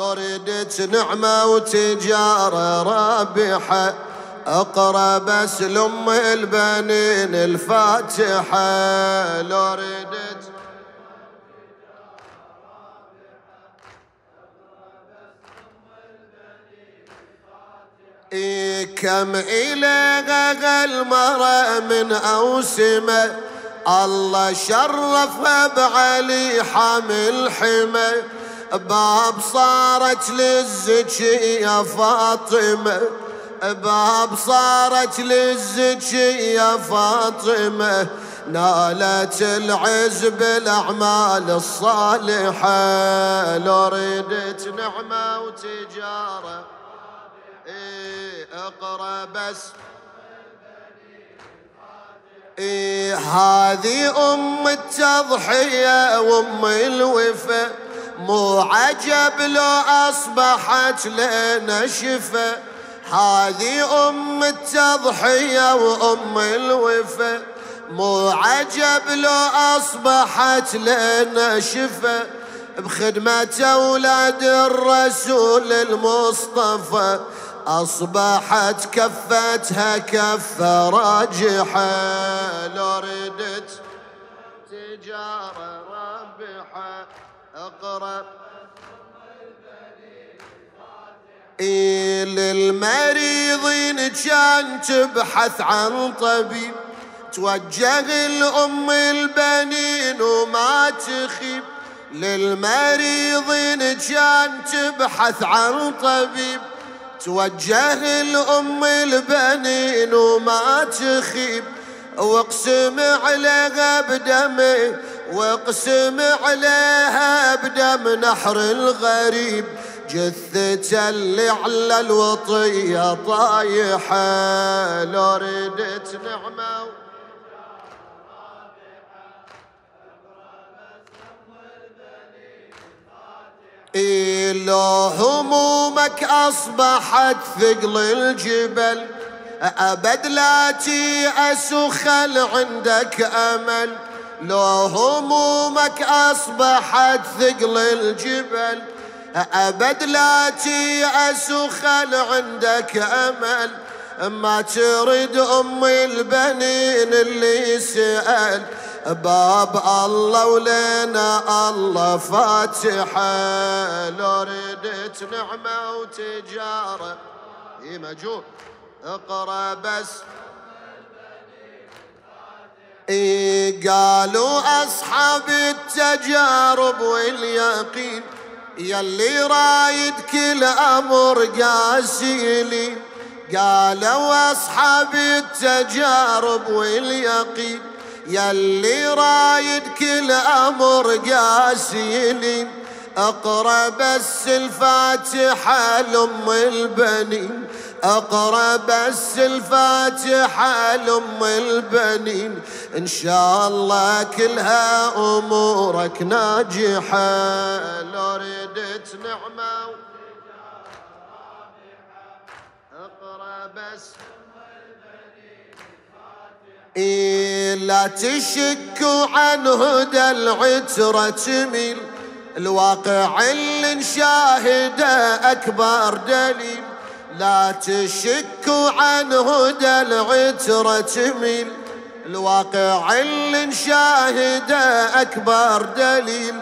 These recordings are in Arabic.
لو ردت نعمة وتجارة رابحة اقرا بس البنين الفاتحة لو ردت إيه كم إلى المرأة من أوسمة الله شرفها بعلي حامل حمى باب صارت للزكي يا فاطمة. باب صارت للزكي يا فاطمة. نالت العز بالأعمال الصالحة. لو ردت نعمة وتجارة. إيه اقرأ بس. إيه هذه أم التضحية وأم الوفا مو عجب لو أصبحت لنا شفا. هذه أم التضحية وأم الوفا. مو عجب لو أصبحت لنا شفا. بخدمة أولاد الرسول المصطفى أصبحت كفتها كفة راجحة. لو ردت تجارة رابحة. أقرأ. إيه للمريضين كان تبحث عن طبيب توجه الأم البنين وما تخيب. للمريضين كان تبحث عن طبيب توجه الأم البنين وما تخيب. واقسم عليها بدمي واقسم عليها بدم نحر الغريب جثة اللي على الوطية طايحة. لو ردت نعمة. إيه لو همومك أصبحت ثقل الجبل. أبد لا تيأس وخل عندك أمل. لو همومك أصبحت ثقل الجبل. أبد لا تيأس وخل عندك أمل. ما تريد أم البنين اللي سأل. باب الله ولنا الله فاتحة. لو ردت نعمة وتجارة. اي مجور اقرأ بس. إيه قالوا أصحاب التجارب واليقين يلي رايد كل أمر قاسي قالوا أصحاب التجارب واليقين يلي رايد كل أمر قاسي اقرا بس الفاتحة لأم البنين. اقرا بس الفاتحة لأم البنين. إن شاء الله كلها أمورك ناجحة. لو ردت نعمة اقرا بس إيه لا تشكوا عن هدى العترة تميل. الواقع اللي نشاهده أكبر دليل. لا تشكوا عن هدى العترة تميل الواقع اللي نشاهده أكبر دليل.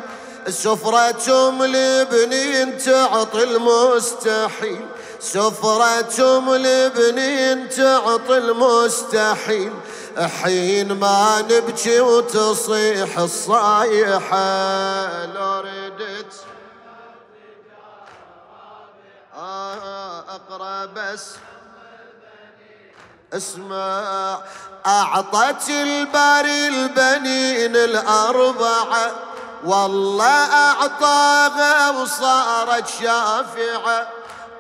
سفرة لبنين تعطي المستحيل. سفرة لبنين تعطي المستحيل. حين ما نبكي وتصيح الصايحة لو ردت. آه أقرأ بس. اسمع. أعطت الباري البنين الأربعة والله أعطاها وصارت شافعة.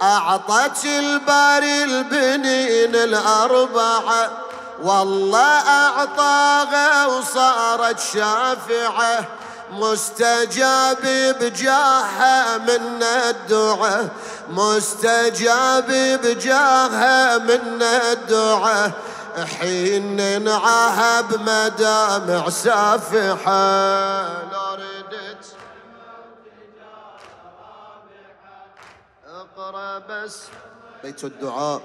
أعطت الباري البنين الأربعة والله أعطاها وصارت شافعة مستجاب بجاهها من الدعاء مستجاب بجاهها من الدعاء. حين ننعاها بمدامع سافحة ردت. اقرأ بس. بيت الدعاء.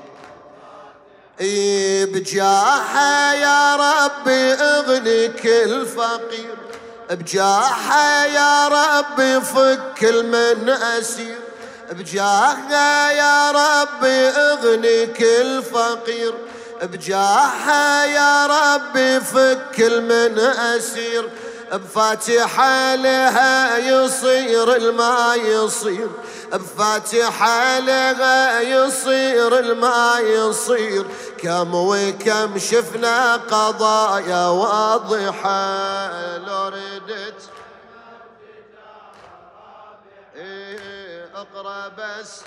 بجاحه يا ربي اغني كل فقير. بجاحه يا ربي فك من أسير. بجاحه يا ربي اغني كل فقير. بجاحه يا ربي فك من أسير. بفاتحة لها يصير الما يصير. بفاتحة لها يصير الما يصير. كم وكم شفنا قضايا واضحة. لو ردت إيه اقرا بس